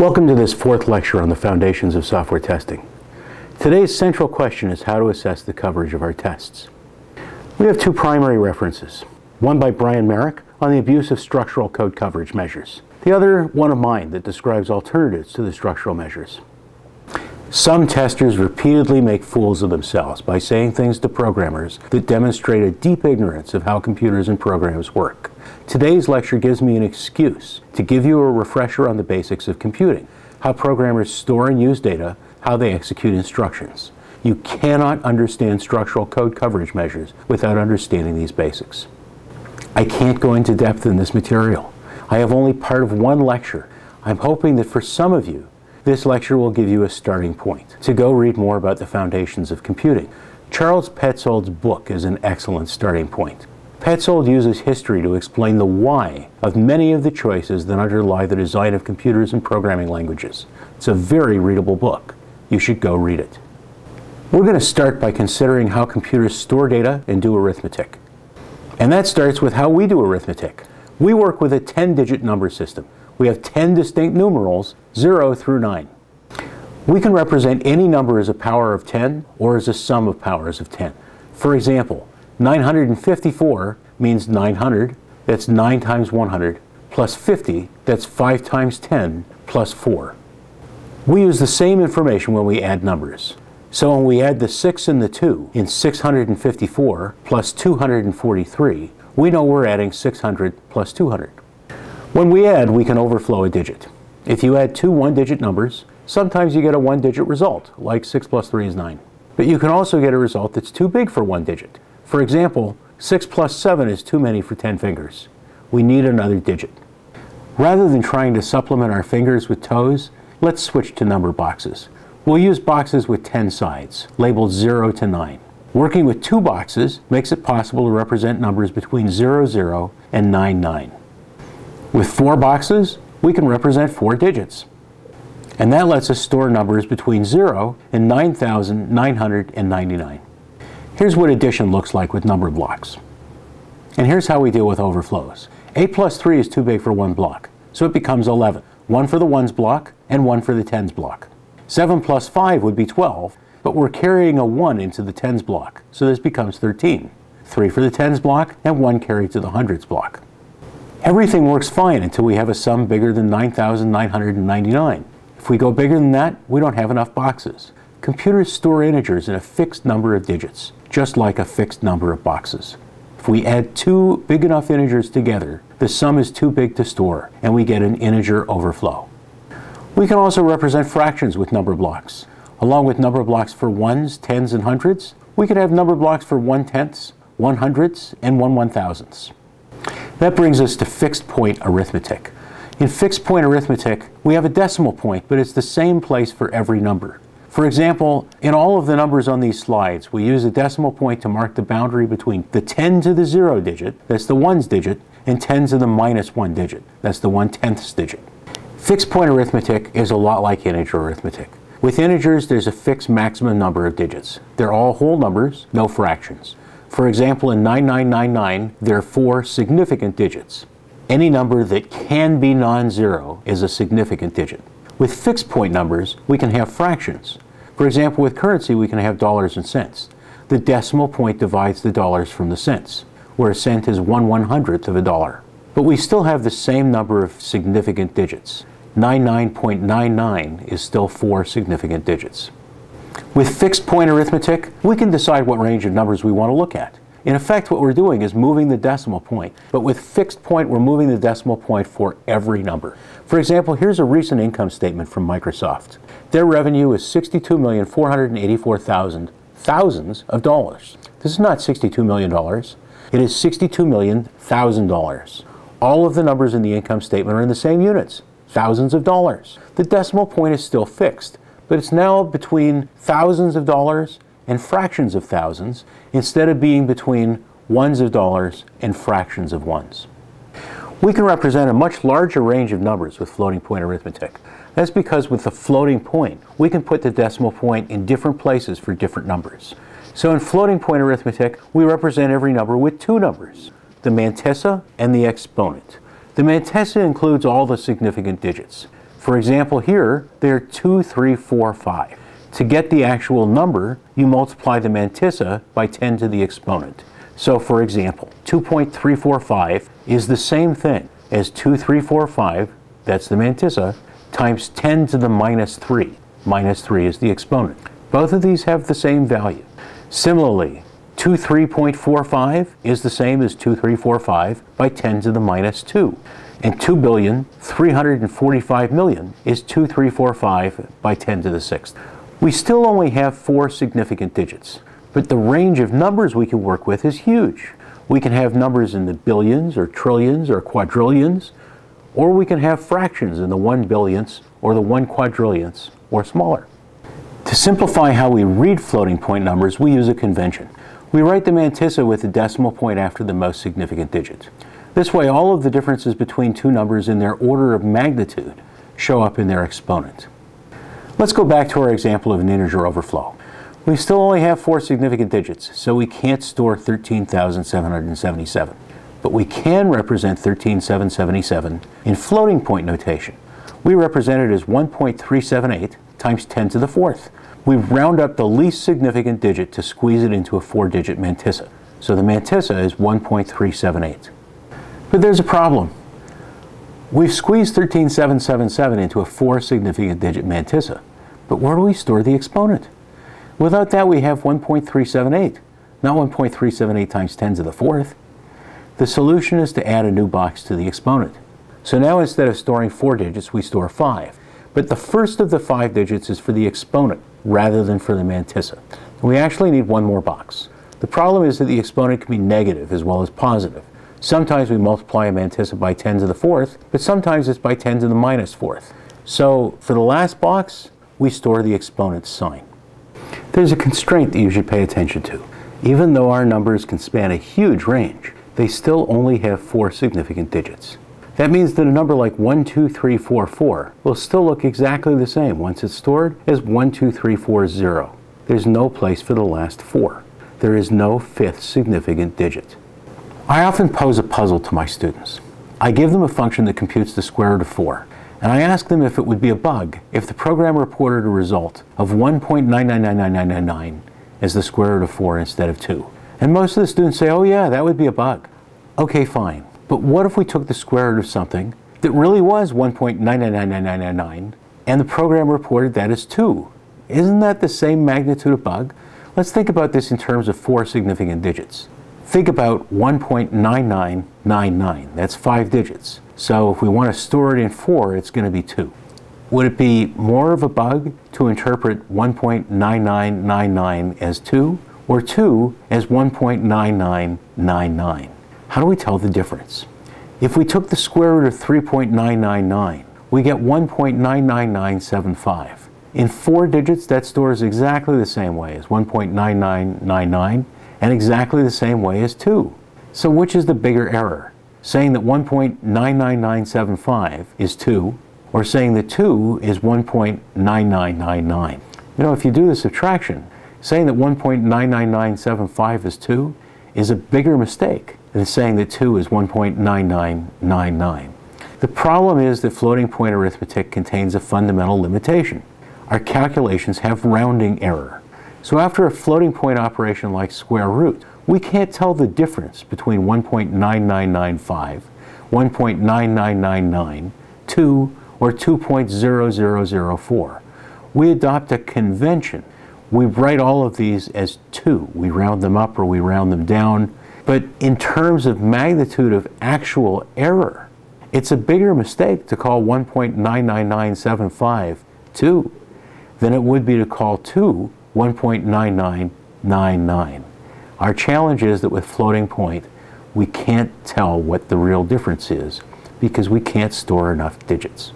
Welcome to this fourth lecture on the foundations of software testing. Today's central question is how to assess the coverage of our tests. We have two primary references, one by Brian Marick on the abuse of structural code coverage measures, the other one of mine that describes alternatives to the structural measures. Some testers repeatedly make fools of themselves by saying things to programmers that demonstrate a deep ignorance of how computers and programs work. Today's lecture gives me an excuse to give you a refresher on the basics of computing, how programmers store and use data, how they execute instructions. You cannot understand structural code coverage measures without understanding these basics. I can't go into depth in this material. I have only part of one lecture. I'm hoping that for some of you, this lecture will give you a starting point to go read more about the foundations of computing. Charles Petzold's book is an excellent starting point. Petzold uses history to explain the why of many of the choices that underlie the design of computers and programming languages. It's a very readable book. You should go read it. We're going to start by considering how computers store data and do arithmetic. And that starts with how we do arithmetic. We work with a 10-digit number system we have 10 distinct numerals, 0 through 9. We can represent any number as a power of 10 or as a sum of powers of 10. For example, 954 means 900, that's 9 times 100, plus 50, that's 5 times 10, plus 4. We use the same information when we add numbers. So when we add the 6 and the 2 in 654 plus 243, we know we're adding 600 plus 200. When we add, we can overflow a digit. If you add two one-digit numbers, sometimes you get a one-digit result, like 6 plus 3 is 9. But you can also get a result that's too big for one digit. For example, 6 plus 7 is too many for 10 fingers. We need another digit. Rather than trying to supplement our fingers with toes, let's switch to number boxes. We'll use boxes with 10 sides, labeled 0 to 9. Working with two boxes makes it possible to represent numbers between 00 0 and 9 9. With four boxes, we can represent four digits. And that lets us store numbers between 0 and 9,999. Here's what addition looks like with number blocks. And here's how we deal with overflows. 8 plus 3 is too big for one block, so it becomes 11. One for the ones block and one for the tens block. 7 plus 5 would be 12, but we're carrying a 1 into the tens block, so this becomes 13. 3 for the tens block and 1 carried to the hundreds block. Everything works fine until we have a sum bigger than 9,999. If we go bigger than that, we don't have enough boxes. Computers store integers in a fixed number of digits, just like a fixed number of boxes. If we add two big enough integers together, the sum is too big to store, and we get an integer overflow. We can also represent fractions with number blocks. Along with number blocks for ones, tens, and hundreds, we could have number blocks for one-tenths, one-hundredths, and one-one-thousandths. That brings us to fixed point arithmetic. In fixed point arithmetic, we have a decimal point, but it's the same place for every number. For example, in all of the numbers on these slides, we use a decimal point to mark the boundary between the 10 to the 0 digit, that's the ones digit, and 10 to the minus 1 digit, that's the 1 tenths digit. Fixed point arithmetic is a lot like integer arithmetic. With integers, there's a fixed maximum number of digits. They're all whole numbers, no fractions. For example, in 9999, there are four significant digits. Any number that can be non-zero is a significant digit. With fixed point numbers, we can have fractions. For example, with currency, we can have dollars and cents. The decimal point divides the dollars from the cents, where a cent is one one hundredth of a dollar. But we still have the same number of significant digits. 99.99 is still four significant digits. With fixed point arithmetic, we can decide what range of numbers we want to look at. In effect, what we're doing is moving the decimal point. But with fixed point, we're moving the decimal point for every number. For example, here's a recent income statement from Microsoft. Their revenue is 62,484,000 thousands of dollars. This is not $62 million. It is $62 million thousand dollars. All of the numbers in the income statement are in the same units, thousands of dollars. The decimal point is still fixed but it's now between thousands of dollars and fractions of thousands instead of being between ones of dollars and fractions of ones. We can represent a much larger range of numbers with floating point arithmetic. That's because with the floating point, we can put the decimal point in different places for different numbers. So in floating point arithmetic, we represent every number with two numbers, the mantissa and the exponent. The mantissa includes all the significant digits. For example, here, they're 2, 3, 4, 5. To get the actual number, you multiply the mantissa by 10 to the exponent. So for example, 2.345 is the same thing as 2345, that's the mantissa, times 10 to the minus 3. Minus 3 is the exponent. Both of these have the same value. Similarly, 23.45 is the same as 2345 by 10 to the minus 2. And 2 billion 345 million is 2345 by 10 to the sixth. We still only have four significant digits, but the range of numbers we can work with is huge. We can have numbers in the billions or trillions or quadrillions, or we can have fractions in the one billionths or the one quadrillionths or smaller. To simplify how we read floating point numbers, we use a convention. We write the mantissa with the decimal point after the most significant digit. This way, all of the differences between two numbers in their order of magnitude show up in their exponent. Let's go back to our example of an integer overflow. We still only have four significant digits, so we can't store 13,777. But we can represent 13,777 in floating point notation. We represent it as 1.378 times 10 to the fourth. We round up the least significant digit to squeeze it into a four-digit mantissa. So the mantissa is 1.378. But there's a problem. We've squeezed 13777 into a four significant digit mantissa. But where do we store the exponent? Without that, we have 1.378, not 1.378 times 10 to the fourth. The solution is to add a new box to the exponent. So now instead of storing four digits, we store five. But the first of the five digits is for the exponent rather than for the mantissa. We actually need one more box. The problem is that the exponent can be negative as well as positive. Sometimes we multiply a mantissa by 10 to the fourth, but sometimes it's by 10 to the minus fourth. So for the last box, we store the exponent's sign. There's a constraint that you should pay attention to. Even though our numbers can span a huge range, they still only have four significant digits. That means that a number like 12344 will still look exactly the same once it's stored as 12340. There's no place for the last four. There is no fifth significant digit. I often pose a puzzle to my students. I give them a function that computes the square root of 4 and I asked them if it would be a bug if the program reported a result of 1.999999 as the square root of 4 instead of 2. And most of the students say, oh yeah, that would be a bug. Okay, fine. But what if we took the square root of something that really was 1.999999 and the program reported that as 2? Isn't that the same magnitude of bug? Let's think about this in terms of four significant digits. Think about 1.9999. That's five digits. So if we want to store it in 4, it's going to be 2. Would it be more of a bug to interpret 1.9999 as 2 or 2 as 1.9999? How do we tell the difference? If we took the square root of 3.999, we get 1.99975. In four digits, that stores exactly the same way as 1.9999 and exactly the same way as 2. So which is the bigger error? Saying that 1.99975 is 2, or saying that 2 is 1.9999. You know, if you do the subtraction, saying that 1.99975 is 2 is a bigger mistake than saying that 2 is 1.9999. The problem is that floating point arithmetic contains a fundamental limitation. Our calculations have rounding error. So after a floating point operation like square root, we can't tell the difference between 1.9995, 1.9999, 2, or 2.0004. We adopt a convention. We write all of these as 2. We round them up or we round them down. But in terms of magnitude of actual error, it's a bigger mistake to call 1.99975 2 than it would be to call 2 1.9999. Our challenge is that with floating point, we can't tell what the real difference is because we can't store enough digits.